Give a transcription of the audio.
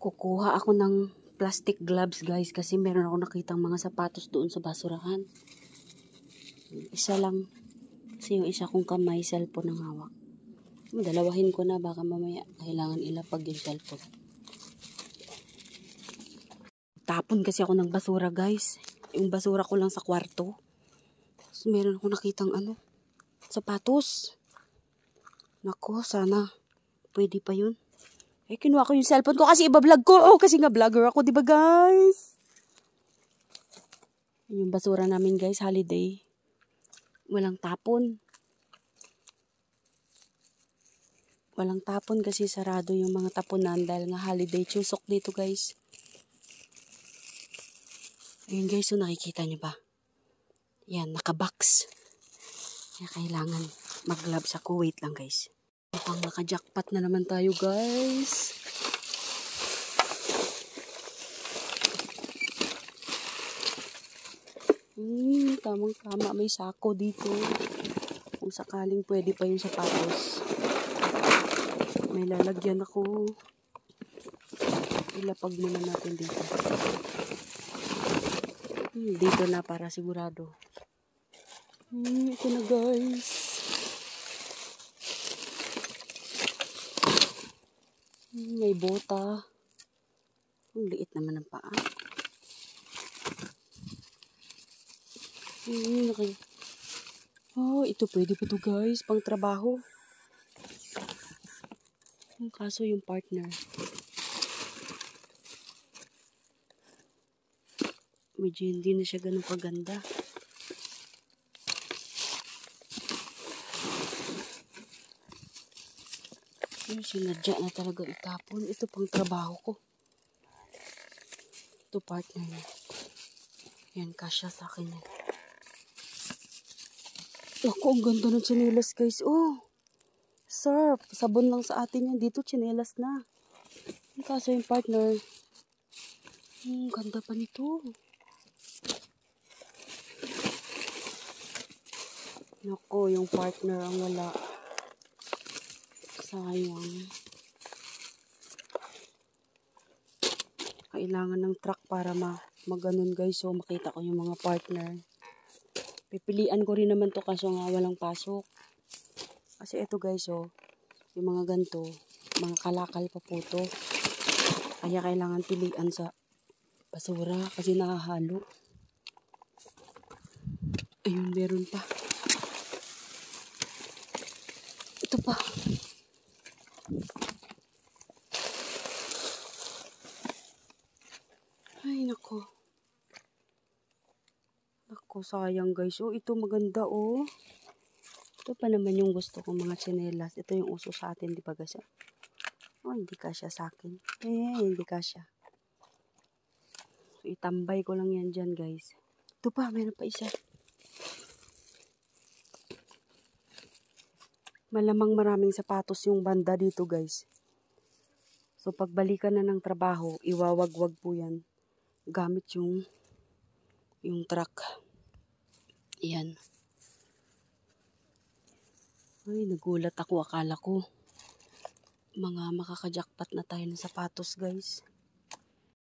kukuha ako ng plastic gloves guys kasi meron ako nakitang mga sapatos doon sa basurahan. Isa lang. Kasi yung isa kong kamay, cellphone ang hawak. Dalawahin ko na baka mamaya kailangan ilapag yung cellphone. Tapon kasi ako ng basura guys. Yung basura ko lang sa kwarto. Tapos meron ako nakitang ano, sapatos. Nako, sana pwede pa yun. Eh, kinuha ko yung cellphone ko kasi iba-vlog ko. Oh, kasi nga vlogger ako, di ba guys? Yung basura namin guys, holiday. Walang tapon. Walang tapon kasi sarado yung mga tapunan dahil nga holiday chusok dito guys. Ayun guys, so nakikita nyo ba? Yan, nakabox. Kaya kailangan mag-gloves ako. Wait lang guys. Mukhang naka-jackpot na naman tayo guys. Hmm, tamang tama. May sako dito. Kung sakaling pwede pa yung sapatos. May lalagyan ako. Ilapag muna natin dito. Hmm, dito na para sigurado. Hmm, ito na guys. May bota. Ang liit naman ng paa. Hmm, okay. Oh, ito pwede pa to guys, pang trabaho. Ang kaso yung partner. Medyo hindi na siya ganun kaganda. Yung sinadya na talaga itapon. Ito pang trabaho ko. Ito partner niya. Yan, kasya sa akin yan. Ako, ang ganda ng chinelas guys. Oh, sir, sabon lang sa atin yan. Dito chinelas na. Kaso yung partner. Hmm, ganda pa nito. Nako, yung partner ang wala. Sayang. Kailangan ng truck para ma maganon guys. So, makita ko yung mga partner. Pipilian ko rin naman to kaso nga walang pasok. Kasi ito guys, oh, yung mga ganto, mga kalakal pa po to. Kaya kailangan pilian sa basura kasi nakahalo. Ayun, meron pa. Ito pa. Ay, nako. Nako, sayang guys. Oh, ito maganda oh. Ito pa naman yung gusto kong mga tsinelas. Ito yung uso sa atin, di ba guys? Oh, hindi kasya sa akin. Eh, hindi kasya. So, itambay ko lang yan dyan guys. Ito pa, meron pa isa. Malamang maraming sapatos yung banda dito guys. So pagbalikan na ng trabaho, iwawagwag po yan. Gamit yung yung truck. Yan. Ay, nagulat ako. Akala ko mga makakajakpat na tayo ng sapatos guys.